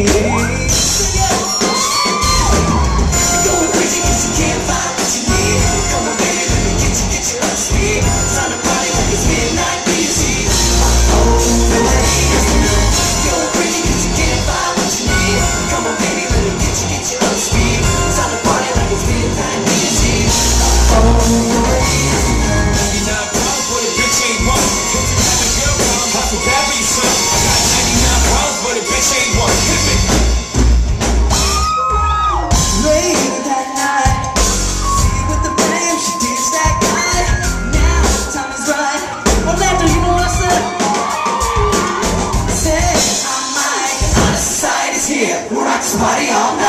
yeah. Somebody on